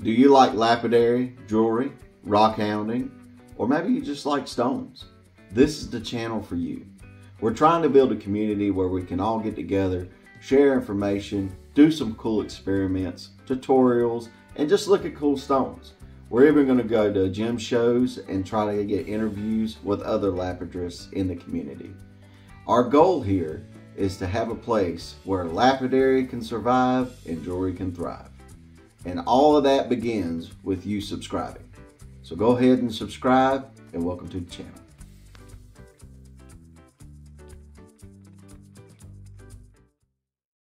Do you like lapidary, jewelry, rock hounding, or maybe you just like stones? This is the channel for you. We're trying to build a community where we can all get together, share information, do some cool experiments, tutorials, and just look at cool stones. We're even going to go to gem shows and try to get interviews with other lapidarists in the community. Our goal here is to have a place where lapidary can survive and jewelry can thrive. And all of that begins with you subscribing. So go ahead and subscribe and welcome to the channel.